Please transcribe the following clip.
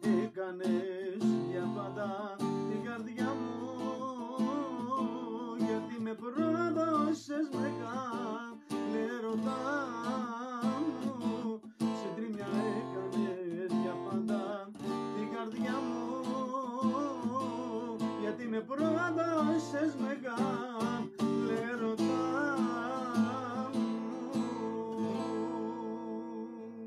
έκανες για πάντα την καρδιά μου γιατί με πρόδωσες μεγάλη ερωτά μου. Συντρίμια έκανες για πάντα την καρδιά μου γιατί με πρόδωσες μεγάλη